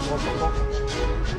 我好。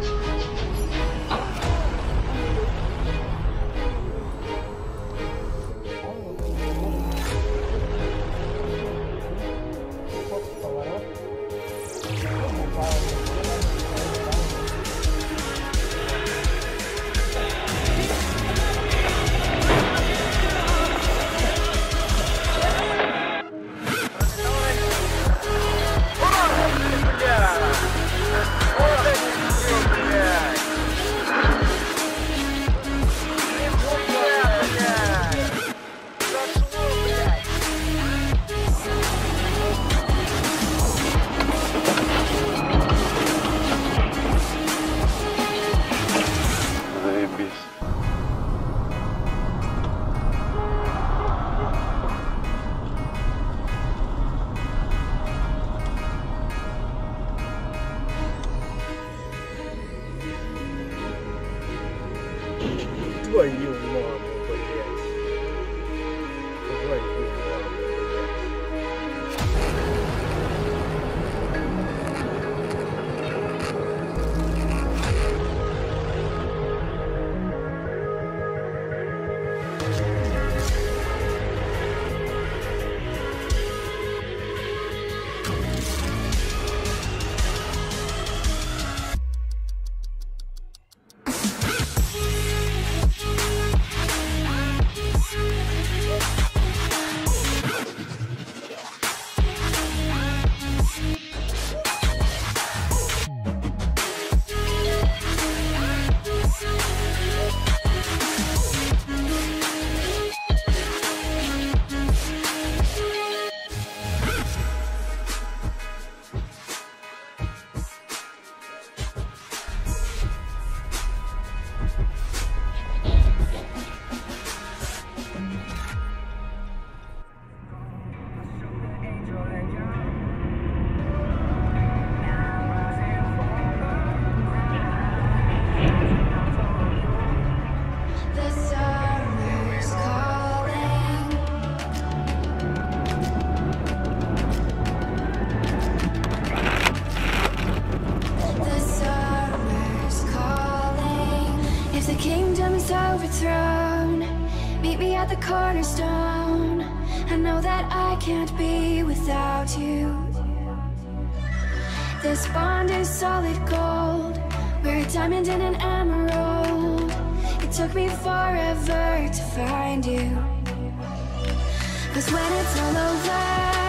What are you, mom? I know that I can't be without you This bond is solid gold We're a diamond and an emerald It took me forever to find you Cause when it's all over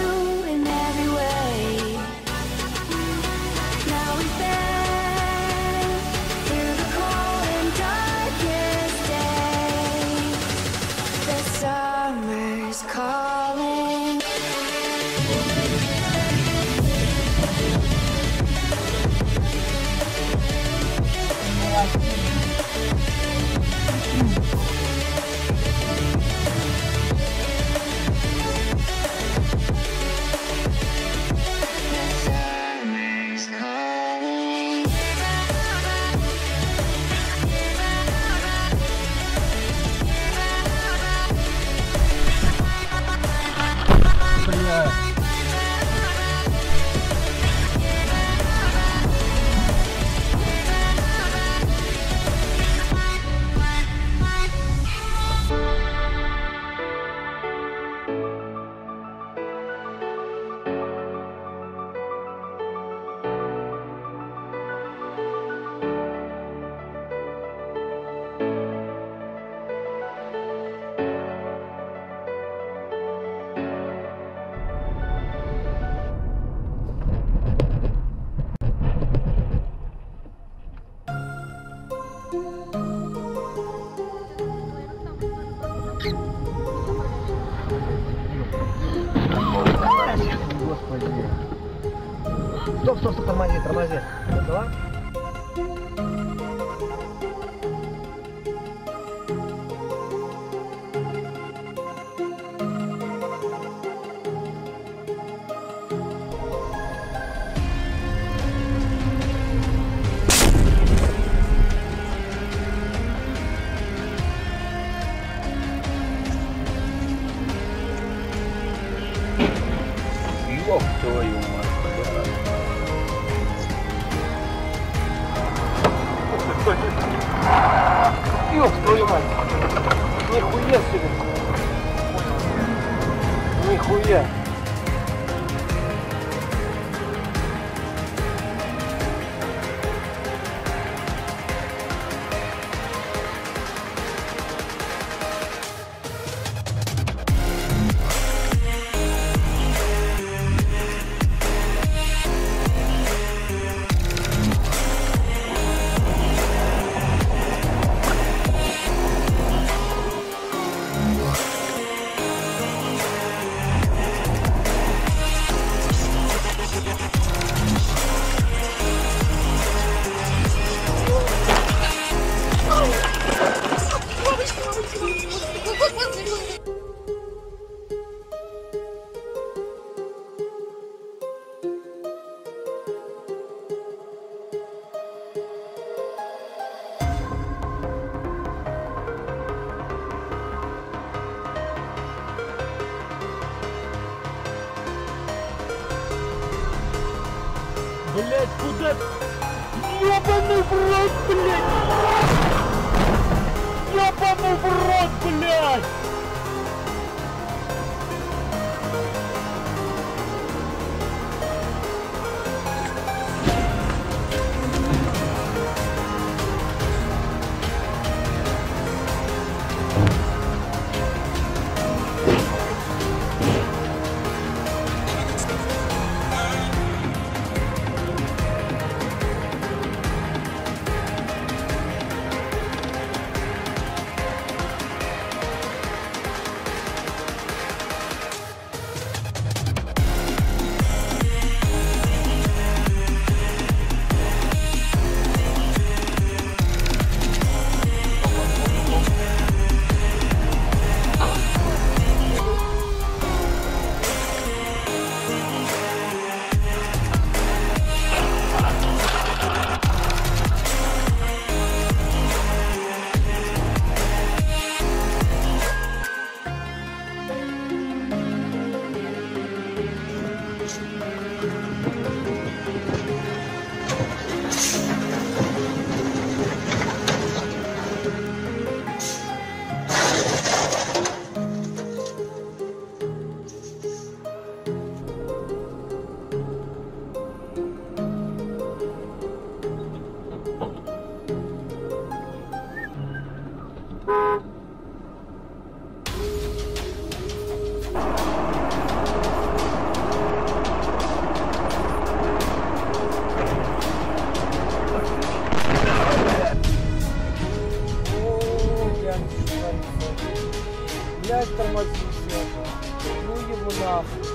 Господи. Стоп, стоп, стоп, тормози, тормози. Давай. ёб твою мать! Нихуя себе! Нихуя! Блять, куда? Ёбаный в рот, блять! Ёбаный в рот, блять! молодцы все. Ну его нахуй.